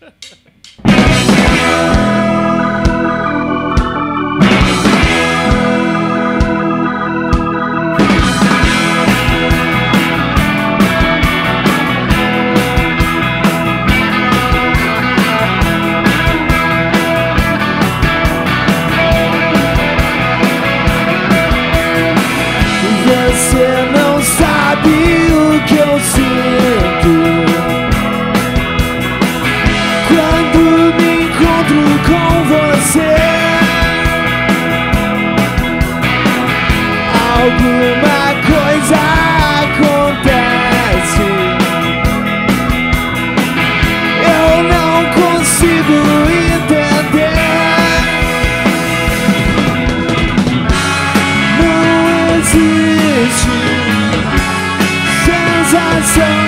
Você não sabe o que eu sinto Alguma coisa acontece. Eu não consigo entender. Não existe sensação,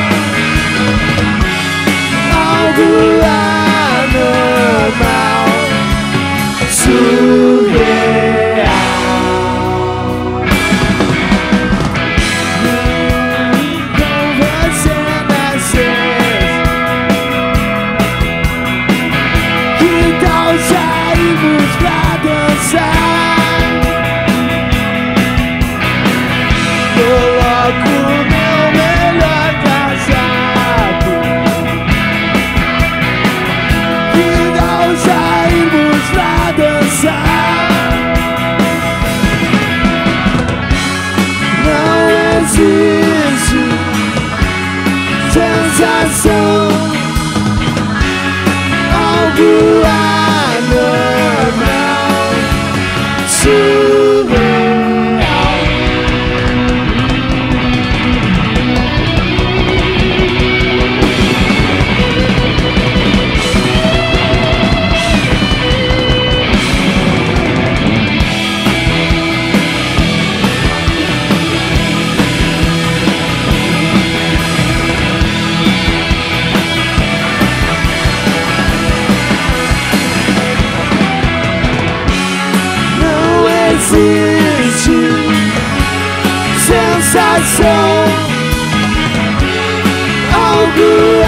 sensação, algo